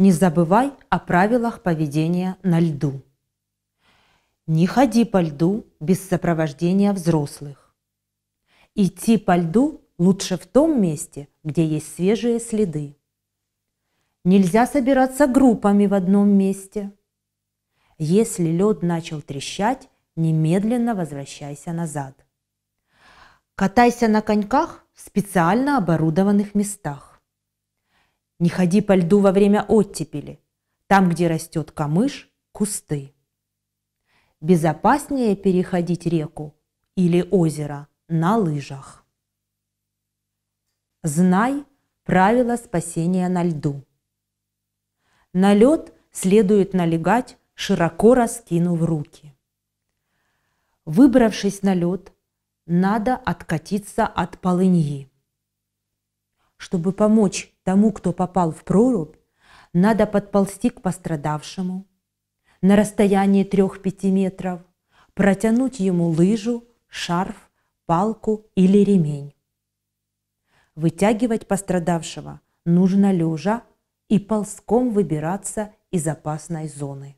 Не забывай о правилах поведения на льду. Не ходи по льду без сопровождения взрослых. Идти по льду лучше в том месте, где есть свежие следы. Нельзя собираться группами в одном месте. Если лед начал трещать, немедленно возвращайся назад. Катайся на коньках в специально оборудованных местах. Не ходи по льду во время оттепели, там, где растет камыш, кусты. Безопаснее переходить реку или озеро на лыжах. Знай правила спасения на льду. На лед следует налегать, широко раскинув руки. Выбравшись на лед, надо откатиться от полыньи. Чтобы помочь тому, кто попал в прорубь, надо подползти к пострадавшему на расстоянии 3-5 метров, протянуть ему лыжу, шарф, палку или ремень. Вытягивать пострадавшего нужно лежа и ползком выбираться из опасной зоны.